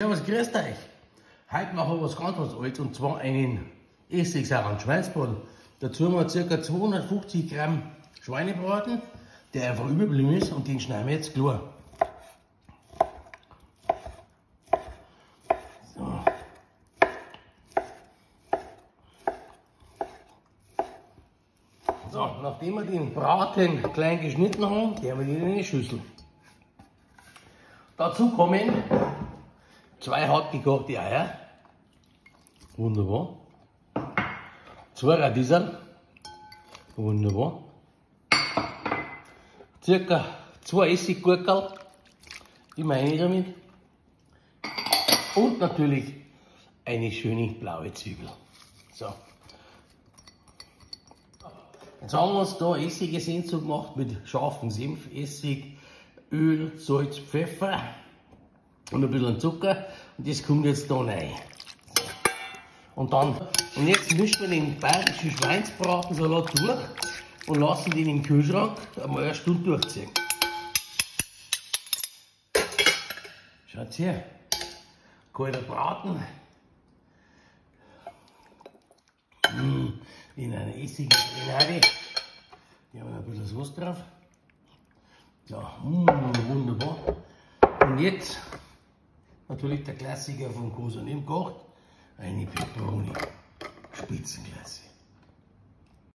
Servus, grüßt euch. Heute machen wir was ganz was Altes und zwar einen Essigsauren Schweinsbraten. Dazu haben wir ca. 250 Gramm Schweinebraten, der einfach überblieben ist und den schneiden wir jetzt klar. So. so, nachdem wir den Braten klein geschnitten haben, geben wir den in eine Schüssel. Dazu kommen zwei hart gekochte Eier. Wunderbar. Zwei Radieserl. Wunderbar. Circa zwei Essiggurkel. Die meine ich damit. Und natürlich eine schöne blaue Zwiebel. So. Jetzt haben wir uns da Essige Senf gemacht mit scharfem Senf, Essig, Öl, Salz, Pfeffer und ein bisschen Zucker. Und das kommt jetzt da rein. Und dann, und jetzt mischen wir den bayerischen Schweinsbratensalat durch und lassen den im Kühlschrank einmal eine Stunde durchziehen. Schaut her, kalter Braten. Mmh, in einer essigen Grenade. Hier haben wir ein bisschen Sauce drauf. Ja, mmh, wunderbar. Und jetzt natürlich der Klassiker von Cosa Koht, eine Peperoni.